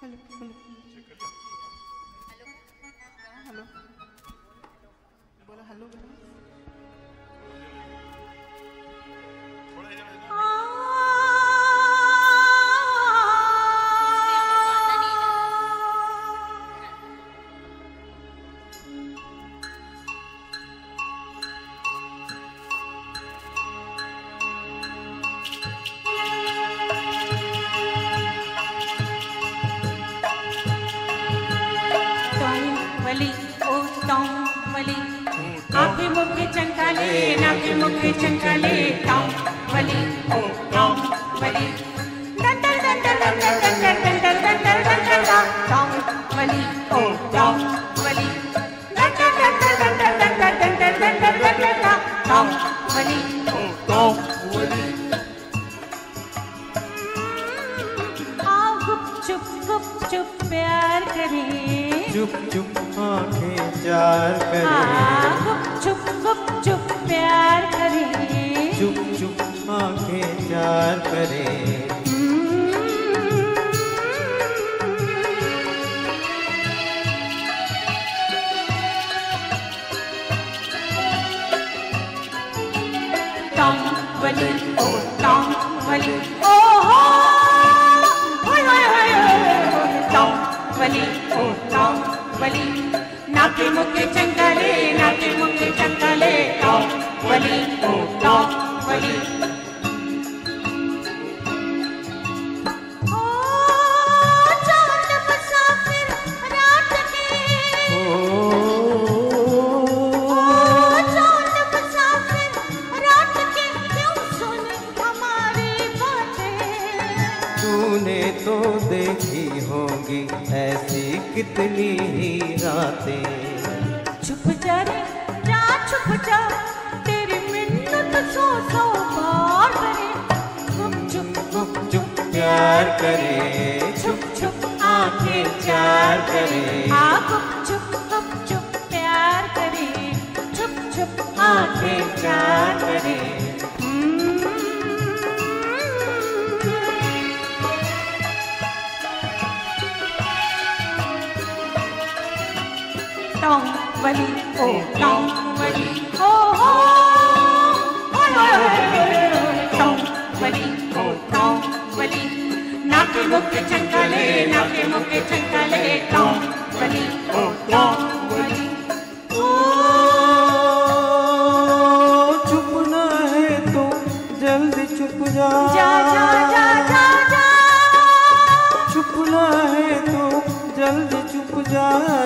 Hello hello. Hello. बोलो hello. बोलो। गुप चुप चुप प्यार करें चुप चुप आँखें चार करे। हाँ, चुप गुप चुप प्यार करें। चुप चुप आँखें चार करे। टोंग वली ओ टोंग वली ओ हमारी बातें? तूने तो देखी होंगी ऐसी कितनी ही रातें। छुप जा रे जा छुप जा। सौ सौ बार करे। गुप चुप गुप चुप प्यार करे। छुप छुप आँखें चार करे। आ गुप चुप गुप चुप प्यार करे। छुप छुप आँखें चार करे। टोंग वली ओ टोंग वली ओ हो।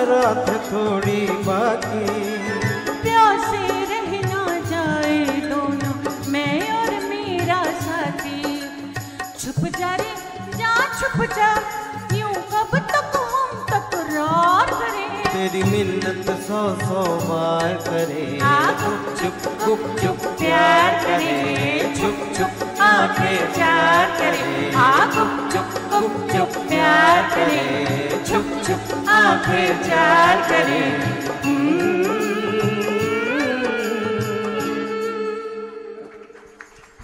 रात थोड़ी बाकी। प्यासे रह ना जाए दोनों मैं और मेरा साथी। छुप जा रे जा छुप जा। तेरी मिन्नत सौ सौ बार करे। चुप गुप चुप गुप चुप प्यार करे। चुप चुप आँखें प्यार करे। चुप गुप चुप गुप चुप प्यार करे। चुप चुप आँखें प्यार करें।